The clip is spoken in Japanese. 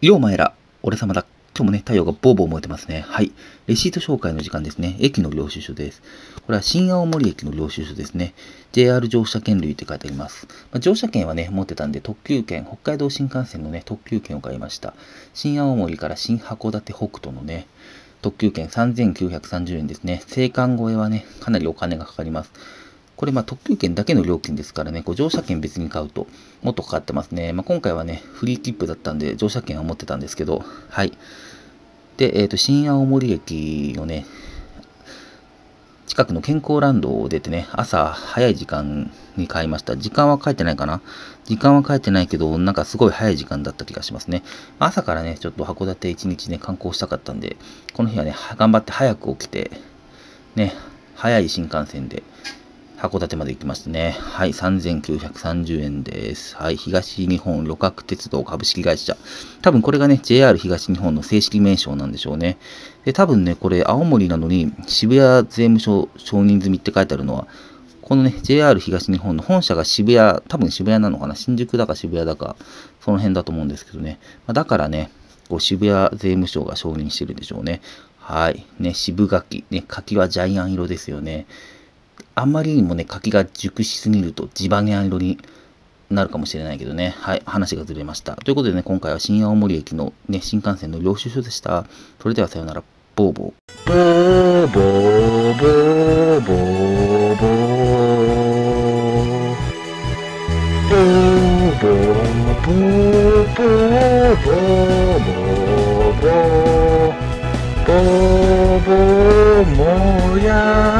よう前ら、俺様だ。今日もね、太陽がボーボー燃えてますね。はい。レシート紹介の時間ですね。駅の領収書です。これは新青森駅の領収書ですね。JR 乗車券類って書いてあります。まあ、乗車券はね、持ってたんで、特急券、北海道新幹線のね、特急券を買いました。新青森から新函館北斗のね、特急券3930円ですね。青函越えはね、かなりお金がかかります。これ、まあ、特急券だけの料金ですからね、こう乗車券別に買うと、もっとかかってますね。まあ、今回はね、フリー切符だったんで、乗車券は持ってたんですけど、はい。で、えっ、ー、と、新青森駅のね、近くの健康ランドを出てね、朝早い時間に買いました。時間は書いてないかな？時間は書いてないけど、なんかすごい早い時間だった気がしますね。朝からね、ちょっと函館一日ね、観光したかったんで、この日はね、頑張って早く起きて、ね、早い新幹線で函館まで行きましたね。はい、3930円です。はい、東日本旅客鉄道株式会社。多分これがね、JR 東日本の正式名称なんでしょうね。で、多分ね、これ青森なのに渋谷税務署承認済みって書いてあるのは、このね、JR 東日本の本社が渋谷、多分渋谷なのかな新宿だか渋谷だか、その辺だと思うんですけどね。ま、だからね、こう渋谷税務署が承認してるんでしょうね。はい。ね、渋柿。ね、柿はジャイアン色ですよね。あんまりにもね、柿が熟しすぎると地バネ色になるかもしれないけどね。はい、話がずれました。ということでね、今回は新青森駅のね、新幹線の領収書でした。それではさようなら、ボーボー。ボーボーボーボーボー。ボーボーボーボーボーボーボー。ボーボーボーボー。